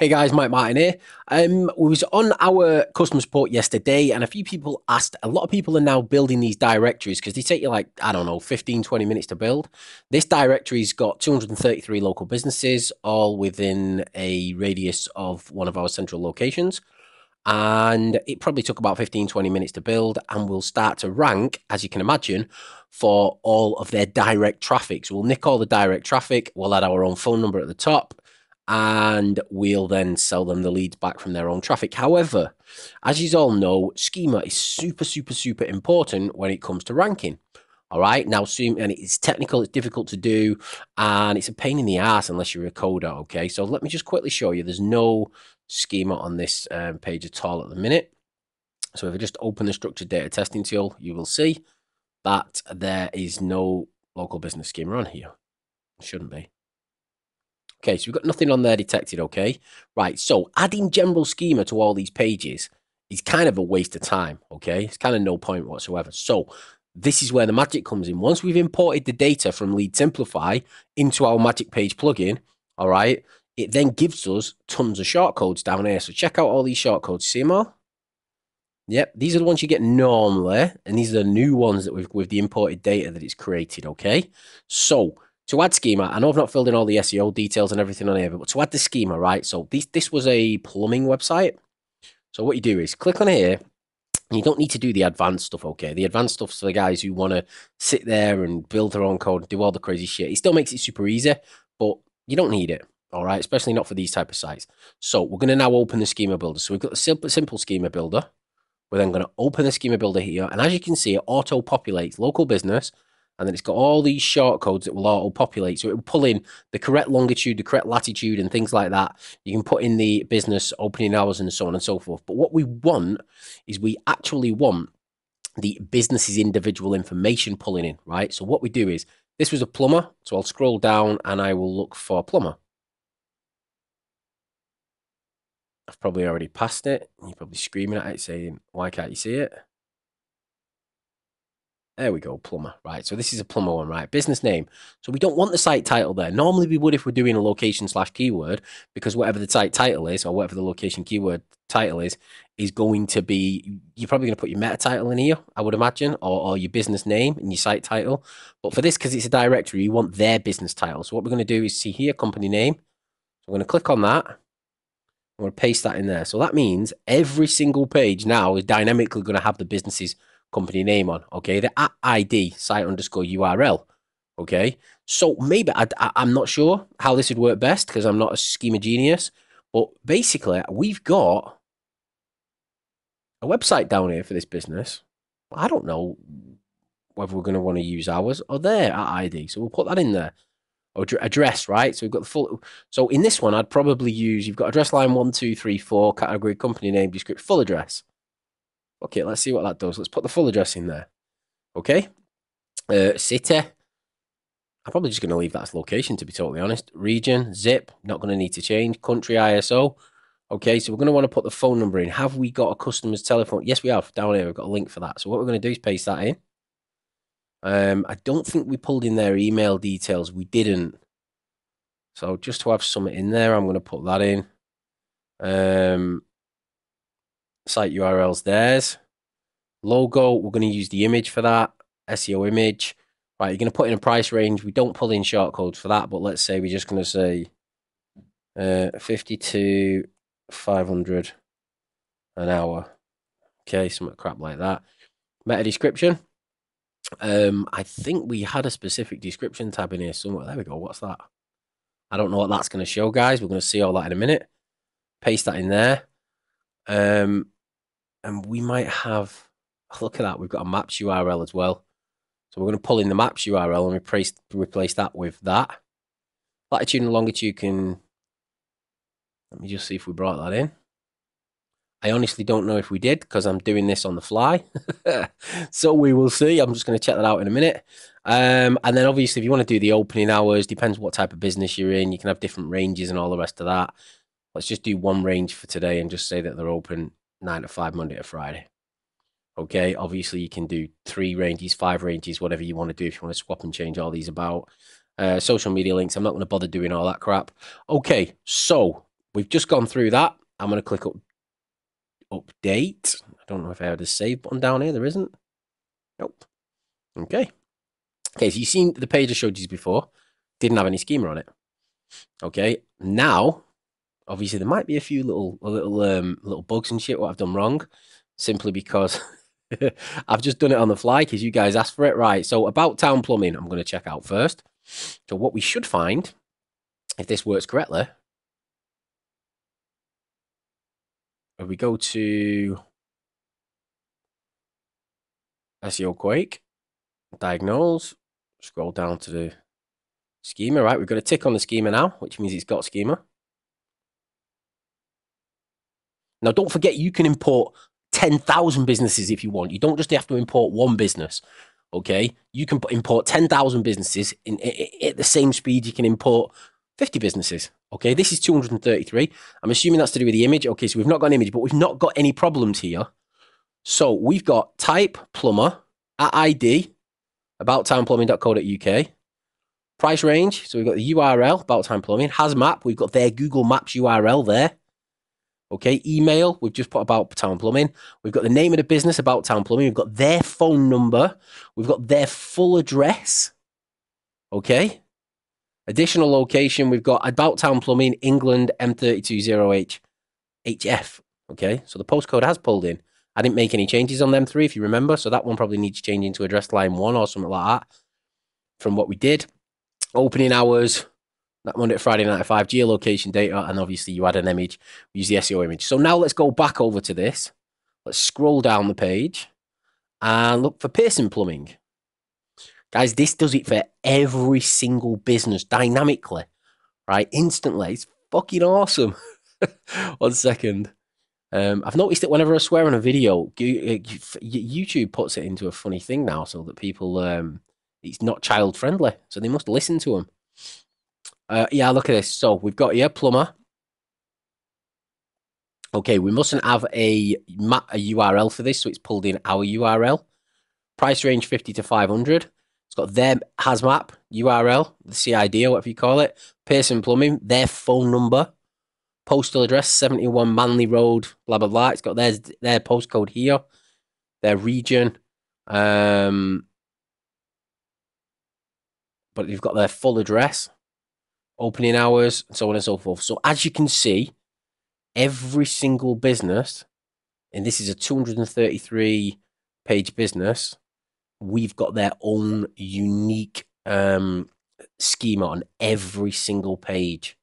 Hey guys, Mike Martin here. Um, we was on our customer support yesterday and a few people asked, a lot of people are now building these directories because they take you like, I don't know, 15, 20 minutes to build. This directory's got 233 local businesses, all within a radius of one of our central locations. And it probably took about 15, 20 minutes to build and we'll start to rank, as you can imagine, for all of their direct traffic. So we'll nick all the direct traffic, we'll add our own phone number at the top, and we'll then sell them the leads back from their own traffic. However, as you all know, schema is super, super, super important when it comes to ranking. All right, now, and it's technical, it's difficult to do, and it's a pain in the ass unless you're a coder. Okay, so let me just quickly show you. There's no schema on this um, page at all at the minute. So if I just open the structured data testing tool, you will see that there is no local business schema on here. Shouldn't be. Okay, so we've got nothing on there detected, okay? Right, so adding general schema to all these pages is kind of a waste of time, okay? It's kind of no point whatsoever. So this is where the magic comes in. Once we've imported the data from Lead Simplify into our Magic Page plugin, all right, it then gives us tons of shortcodes down here. So check out all these shortcodes. See them all? Yep, these are the ones you get normally, and these are the new ones that we've with the imported data that it's created, okay? So to add schema, I know I've not filled in all the SEO details and everything on here, but to add the schema, right? So this this was a plumbing website. So what you do is click on here. You don't need to do the advanced stuff, okay? The advanced stuff's for the guys who want to sit there and build their own code, do all the crazy shit. It still makes it super easy, but you don't need it, all right? Especially not for these type of sites. So we're going to now open the schema builder. So we've got the simple, simple schema builder. We're then going to open the schema builder here. And as you can see, it auto-populates local business, and then it's got all these short codes that will auto populate. So it will pull in the correct longitude, the correct latitude, and things like that. You can put in the business opening hours and so on and so forth. But what we want is we actually want the business's individual information pulling in, right? So what we do is this was a plumber. So I'll scroll down and I will look for plumber. I've probably already passed it. You're probably screaming at it saying, why can't you see it? There we go, plumber. Right, so this is a plumber one, right? Business name. So we don't want the site title there. Normally we would if we're doing a location slash keyword, because whatever the site title is, or whatever the location keyword title is, is going to be, you're probably going to put your meta title in here, I would imagine, or, or your business name and your site title. But for this, because it's a directory, you want their business title. So what we're going to do is see here, company name. So I'm going to click on that. I'm going to paste that in there. So that means every single page now is dynamically going to have the business's company name on. Okay, the ID site underscore URL. Okay, so maybe I, I'm not sure how this would work best because I'm not a schema genius, but basically we've got a website down here for this business. I don't know whether we're going to want to use ours or their ID, so we'll put that in there. Address, right? So we've got the full. So in this one, I'd probably use. You've got address line one, two, three, four, category, company name, description, full address. Okay, let's see what that does. Let's put the full address in there. Okay. Uh, city. I'm probably just going to leave that as location, to be totally honest. Region, zip, not going to need to change. Country, ISO. Okay, so we're going to want to put the phone number in. Have we got a customer's telephone? Yes, we have. Down here, we've got a link for that. So what we're going to do is paste that in. Um, I don't think we pulled in their email details. We didn't. So just to have something in there, I'm going to put that in. Um, site URLs theirs. Logo, we're going to use the image for that. SEO image. Right, you're going to put in a price range. We don't pull in short codes for that, but let's say we're just going to say uh, 52, 500 an hour. Okay, some crap like that. Meta description. Um, I think we had a specific description tab in here somewhere. There we go. What's that? I don't know what that's going to show, guys. We're going to see all that in a minute. Paste that in there. Um, and we might have look at that. We've got a maps URL as well. So we're going to pull in the maps URL and replace replace that with that. Latitude and longitude can. Let me just see if we brought that in. I honestly don't know if we did because I'm doing this on the fly. so we will see. I'm just going to check that out in a minute. Um, and then obviously, if you want to do the opening hours, depends what type of business you're in. You can have different ranges and all the rest of that. Let's just do one range for today and just say that they're open nine to five, Monday to Friday. Okay, obviously you can do three ranges, five ranges, whatever you want to do if you want to swap and change all these about. Uh, social media links, I'm not going to bother doing all that crap. Okay, so we've just gone through that. I'm going to click up update. I don't know if I have a save button down here. There isn't. Nope. Okay. Okay, so you've seen the page I showed you before. Didn't have any schema on it. Okay. Now, obviously, there might be a few little little um, little bugs and shit what I've done wrong, simply because I've just done it on the fly because you guys asked for it. Right. So about town plumbing, I'm going to check out first. So what we should find, if this works correctly, we go to SEO Quake, diagnose, scroll down to the schema, right? We've got a tick on the schema now, which means it's got schema. Now, don't forget you can import 10,000 businesses if you want. You don't just have to import one business. Okay. You can import 10,000 businesses in, at the same speed you can import 50 businesses. Okay. This is 233. I'm assuming that's to do with the image. Okay. So we've not got an image, but we've not got any problems here. So we've got type plumber at ID about townplumbing.co.uk. Price range. So we've got the URL about time plumbing. Has map. We've got their Google Maps URL there. Okay, email, we've just put about town plumbing. We've got the name of the business about town plumbing. We've got their phone number. We've got their full address. Okay. Additional location, we've got about town plumbing, England M320H HF. Okay, so the postcode has pulled in. I didn't make any changes on them three, if you remember. So that one probably needs changing to address line one or something like that from what we did. Opening hours, that Monday to Friday night five geolocation data, and obviously you add an image, use the SEO image. So now let's go back over to this. Let's scroll down the page and look for Pearson Plumbing. Guys, this does it for every single business dynamically, right? Instantly. It's fucking awesome. One second. Um, I've noticed that whenever I swear on a video, uh, YouTube puts it into a funny thing now so that people, um, it's not child friendly. So they must listen to them. Uh, yeah, look at this. So we've got here plumber. Okay, we mustn't have a, a URL for this, so it's pulled in our URL. Price range 50 to 500. It's got their hasMap URL, the CID or whatever you call it. Pearson Plumbing, their phone number, postal address 71 Manley Road, blah, blah, blah. It's got their, their postcode here, their region. Um, but you've got their full address opening hours, and so on and so forth. So as you can see, every single business, and this is a 233 page business, we've got their own unique um, schema on every single page.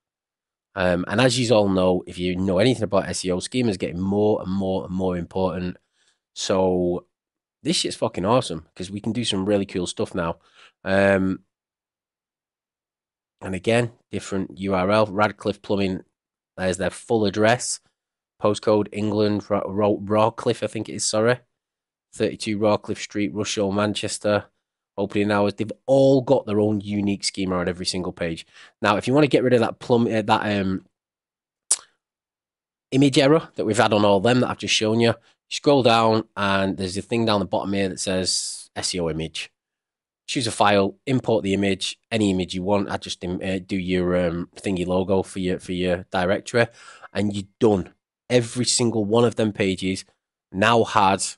Um, and as you all know, if you know anything about SEO, schema is getting more and more and more important. So this shit's fucking awesome because we can do some really cool stuff now. Um, and again, different URL. Radcliffe Plumbing. There's their full address. Postcode England, Rawcliffe, I think it is, sorry. 32 Rawcliffe Street, Rusholme, Manchester. Opening hours. They've all got their own unique schema on every single page. Now, if you want to get rid of that plum, uh, that um, image error that we've had on all them that I've just shown you, scroll down and there's a thing down the bottom here that says SEO image choose a file, import the image, any image you want. I just uh, do your um, thingy logo for your for your directory, and you're done. Every single one of them pages now has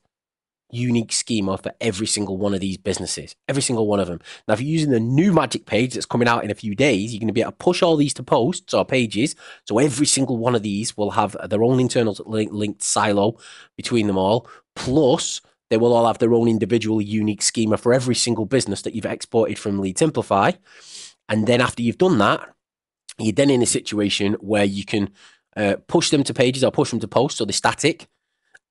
unique schema for every single one of these businesses. Every single one of them. Now, if you're using the new magic page that's coming out in a few days, you're going to be able to push all these to posts or pages. So every single one of these will have their own internal link, linked silo between them all. Plus, they will all have their own individual unique schema for every single business that you've exported from Lead Simplify. And then after you've done that, you're then in a situation where you can uh, push them to pages or push them to posts, so they're static,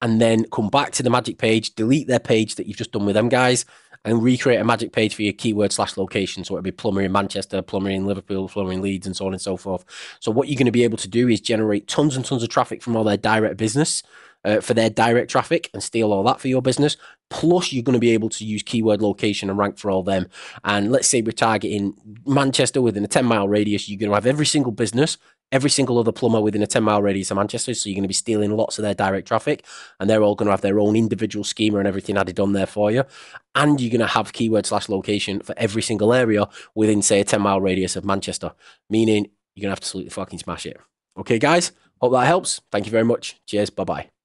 and then come back to the magic page, delete their page that you've just done with them guys, and recreate a magic page for your keyword slash location. So it'll be plumber in Manchester, plumber in Liverpool, plumber in Leeds, and so on and so forth. So what you're going to be able to do is generate tons and tons of traffic from all their direct business uh, for their direct traffic and steal all that for your business. Plus, you're going to be able to use keyword location and rank for all them. And let's say we're targeting Manchester within a 10 mile radius, you're going to have every single business every single other plumber within a 10 mile radius of Manchester. So you're going to be stealing lots of their direct traffic, and they're all going to have their own individual schema and everything added on there for you. And you're going to have keyword slash location for every single area within, say, a 10 mile radius of Manchester, meaning you're going to have to absolutely fucking smash it. Okay, guys, hope that helps. Thank you very much. Cheers. Bye bye.